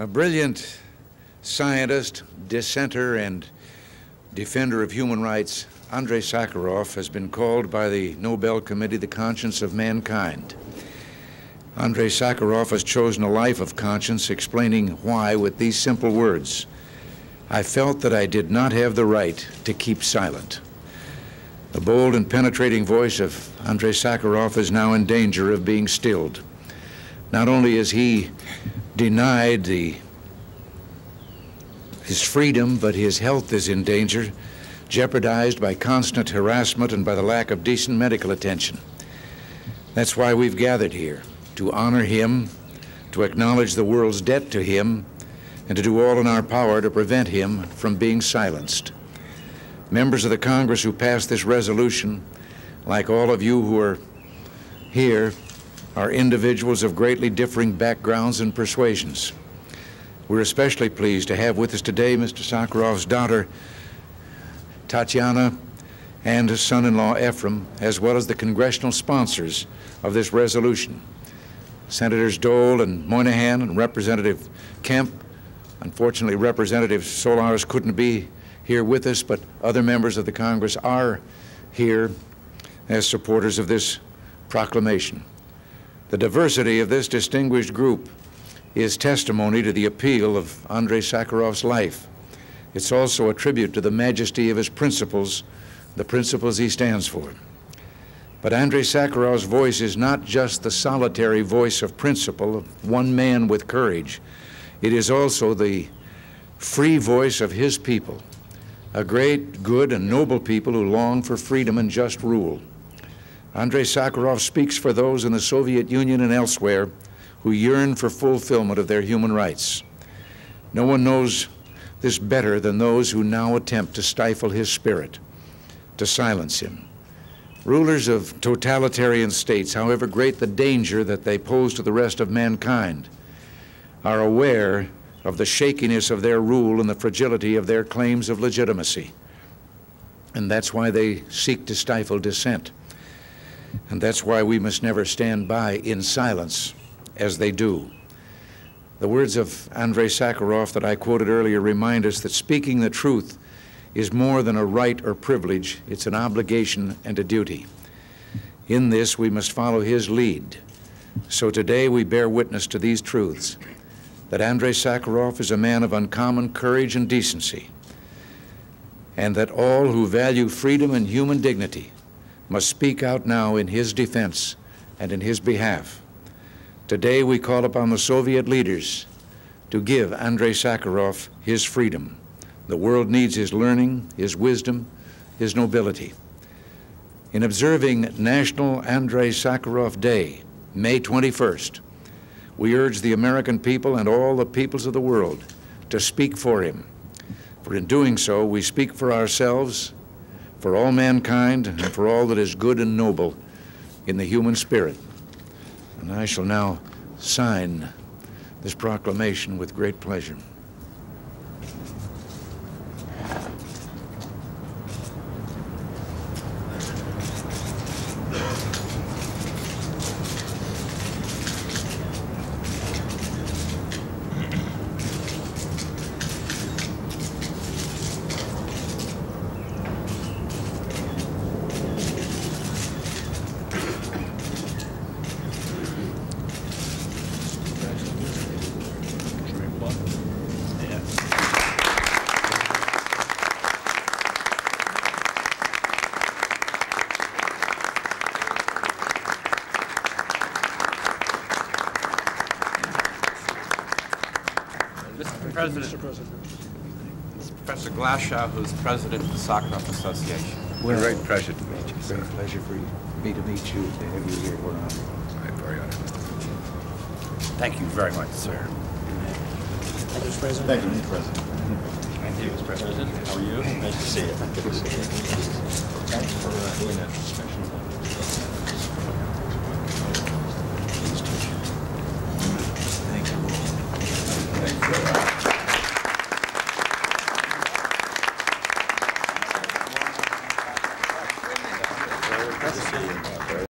A brilliant scientist, dissenter, and defender of human rights, Andrei Sakharov has been called by the Nobel Committee the conscience of mankind. Andrei Sakharov has chosen a life of conscience, explaining why with these simple words I felt that I did not have the right to keep silent. The bold and penetrating voice of Andrei Sakharov is now in danger of being stilled. Not only is he denied the, his freedom, but his health is in danger, jeopardized by constant harassment and by the lack of decent medical attention. That's why we've gathered here, to honor him, to acknowledge the world's debt to him, and to do all in our power to prevent him from being silenced. Members of the Congress who passed this resolution, like all of you who are here, are individuals of greatly differing backgrounds and persuasions. We're especially pleased to have with us today Mr. Sakharov's daughter, Tatiana, and his son-in-law, Efrem, as well as the congressional sponsors of this resolution. Senators Dole and Moynihan and Representative Kemp. Unfortunately, Representative Solarz couldn't be here with us, but other members of the Congress are here as supporters of this proclamation. The diversity of this distinguished group is testimony to the appeal of Andrei Sakharov's life. It's also a tribute to the majesty of his principles, the principles he stands for. But Andrei Sakharov's voice is not just the solitary voice of principle of one man with courage. It is also the free voice of his people, a great, good, and noble people who long for freedom and just rule. Andrei Sakharov speaks for those in the Soviet Union and elsewhere who yearn for fulfillment of their human rights. No one knows this better than those who now attempt to stifle his spirit, to silence him. Rulers of totalitarian states, however great the danger that they pose to the rest of mankind, are aware of the shakiness of their rule and the fragility of their claims of legitimacy. And that's why they seek to stifle dissent. And that's why we must never stand by in silence as they do. The words of Andrei Sakharov that I quoted earlier remind us that speaking the truth is more than a right or privilege, it's an obligation and a duty. In this, we must follow his lead. So today we bear witness to these truths that Andrei Sakharov is a man of uncommon courage and decency, and that all who value freedom and human dignity must speak out now in his defense and in his behalf. Today we call upon the Soviet leaders to give Andrei Sakharov his freedom. The world needs his learning, his wisdom, his nobility. In observing National Andrei Sakharov Day, May 21st, we urge the American people and all the peoples of the world to speak for him. For in doing so, we speak for ourselves for all mankind and for all that is good and noble in the human spirit. And I shall now sign this proclamation with great pleasure. Mr. President. Mr. President. Professor Glashow, who's president of the Sakharov Association. Well, a great pleasure to meet you, sir. Great pleasure for me to meet you, to have you here. We're honored. I'm very honored. Thank you very much, sir. Thank you, Mr. President. Thank you, Mr. President. Thank you, Mr. President. How are you? Nice to see you. Good to see you. Thanks for uh, doing that